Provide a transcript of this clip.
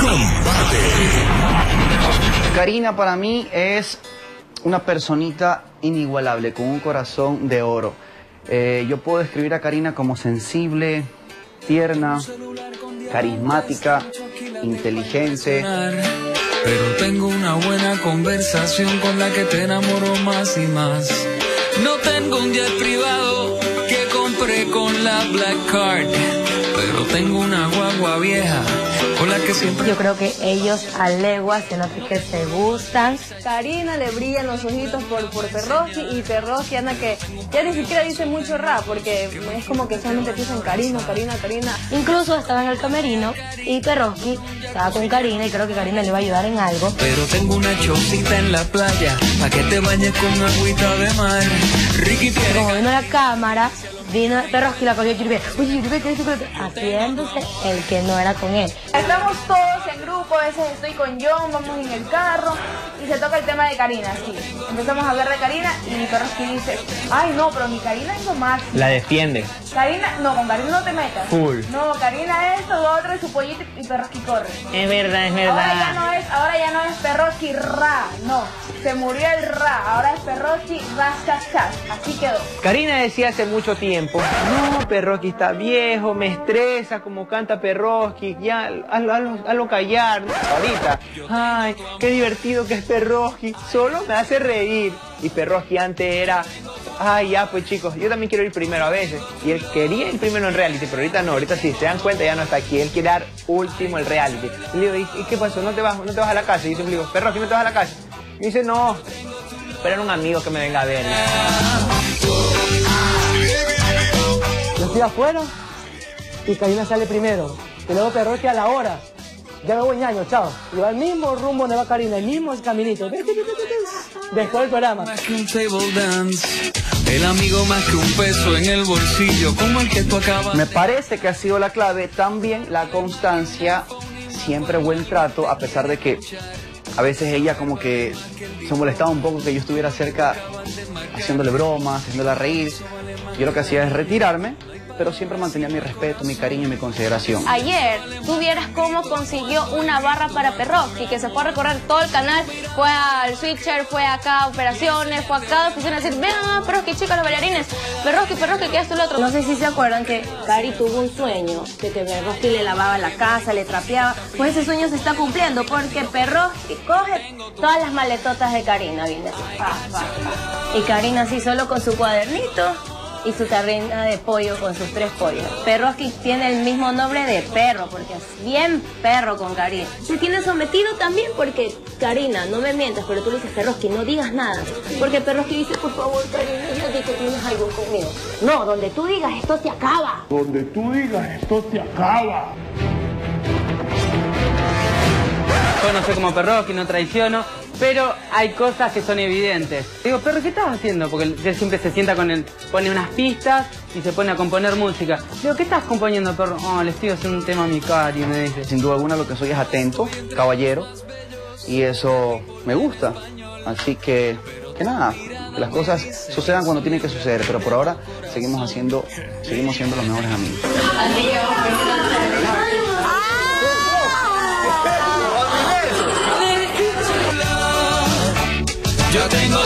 Combate. Karina para mí es una personita inigualable, con un corazón de oro. Eh, yo puedo describir a Karina como sensible, tierna, carismática, inteligente. Pero tengo una buena conversación con la que te enamoro más y más. No tengo un jet privado que compré con la Black Card, pero tengo una guagua vieja la que siempre... Yo creo que ellos a leguas se nota que se gustan. Karina le brillan los ojitos por, por Perroski y Perroski anda que ya ni siquiera dice mucho rap porque es como que solamente dicen Karina, Karina, Karina. Incluso estaba en el camerino y Perroski estaba con Karina y creo que Karina le iba a ayudar en algo. Pero tengo una chocita en la playa, pa' que te bañes con agüita de mar. Ricky tiene Como vino la cámara, vino Perroski la cogió Yuribe. Oye, Yuribe, ¿qué? Haciéndose el que no era con él. Estamos todos en grupo, a veces estoy con John, vamos en el carro y se toca el tema de Karina, sí. Empezamos a hablar de Karina y Perroski dice, ay no, pero mi Karina es lo máximo. La defiende. Karina, no, con Karina no te metas. Full. No, Karina es esto, lo otro, y su pollito y Perroski corre. Es verdad, es Ahora ya verdad. no es, ahora ya no es Perroski Ra, no. Se murió el Ra, ahora es Perroski Rascachas. Así quedó. Karina decía hace mucho tiempo, no, Perroski está viejo, me estresa como canta Perroski, ya, hazlo, hazlo, hazlo callar. Ahorita, ay, qué divertido que es Perroski, solo me hace reír. Y Perroski antes era, ay, ya, pues chicos, yo también quiero ir primero a veces. Y él quería ir primero en reality, pero ahorita no, ahorita sí, se dan cuenta, ya no está aquí, él quiere dar último el reality. Y le digo, ¿y, qué pasó? ¿No te vas, no te vas a la casa? Y yo le digo, Perroski, ¿no te vas a la casa? Y dice, no, pero era un amigo que me venga a ver. Yo estoy afuera y Karina sale primero. Y luego Perroque a la hora. Ya me voy ñaño, chao. Y va al mismo rumbo donde va Karina, el mismo caminito. Después del programa. El amigo más que un peso en el bolsillo, como el que tú acabas. Me parece que ha sido la clave también la constancia, siempre buen trato, a pesar de que a veces ella como que se molestaba un poco que yo estuviera cerca haciéndole bromas, haciéndola reír. Yo lo que hacía es retirarme, pero siempre mantenía mi respeto, mi cariño y mi consideración. Ayer, tú vieras cómo consiguió una barra para Perroski, que se fue a recorrer todo el canal, fue al switcher, fue acá a operaciones, fue a cada oficina a decir, vean, Perroski, chicos, los bailarines, Perroski, Perroski, que esto y lo otro. No sé si se acuerdan que Cari tuvo un sueño de que Perroski le lavaba la casa, le trapeaba. Pues ese sueño se está cumpliendo porque Perroski coge todas las maletotas de Karina, viene así, pa, pa, pa. Y Karina así solo con su cuadernito y su tarrina de pollo con sus tres pollos. Perroski tiene el mismo nombre de perro porque es bien perro con Karina. Se tiene sometido también porque Karina, no me mientas, pero tú le dices Perroski, no digas nada. Porque Perroski dice, por favor, Karina, ya di que tienes algo conmigo. No, donde tú digas esto se acaba. Donde tú digas esto se acaba. Yo no soy como Perroski, no traiciono, pero hay cosas que son evidentes. Digo, Perro, ¿qué estás haciendo? Porque él siempre se sienta con él, pone unas pistas y se pone a componer música. Digo, ¿qué estás componiendo, Perro? Oh, le estoy haciendo un tema a mi cari, me dice. Sin duda alguna lo que soy es atento, caballero, y eso me gusta. Así que, que nada, que las cosas sucedan cuando tienen que suceder, pero por ahora seguimos haciendo, seguimos siendo los mejores amigos. Tengo